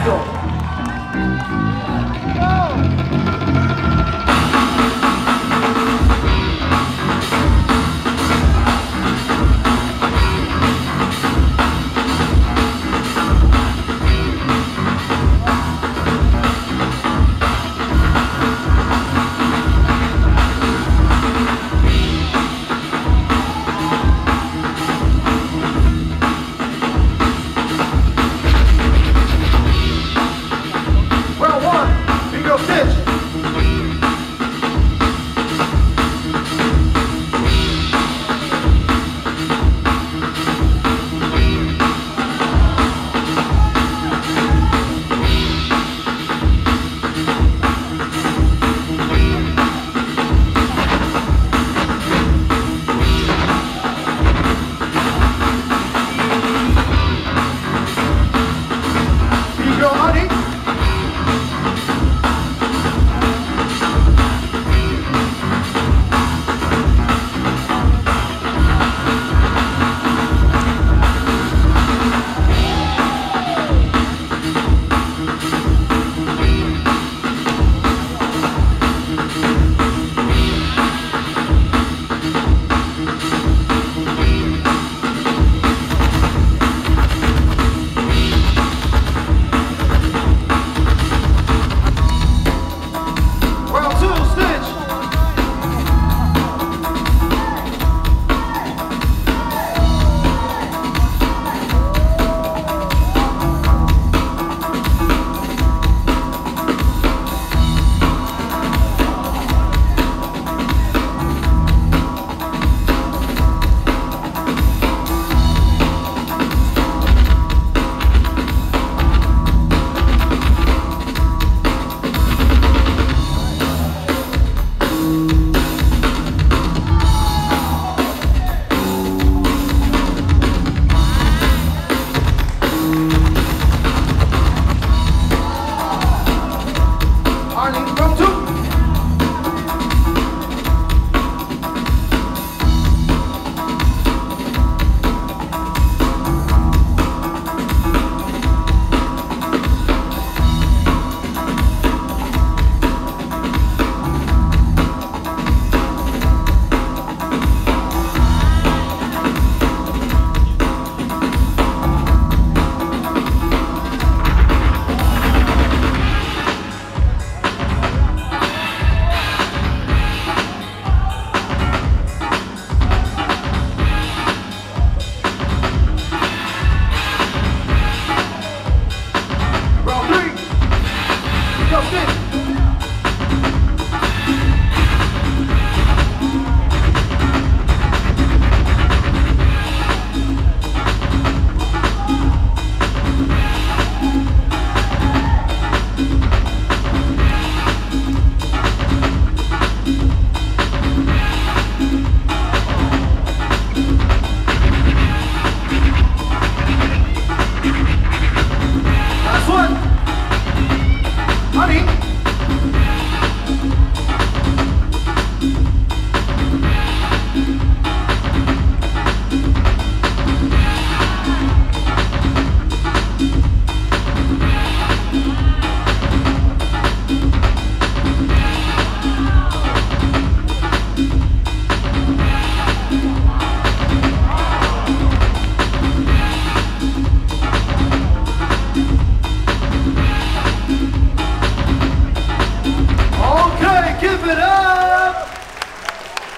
Let's go.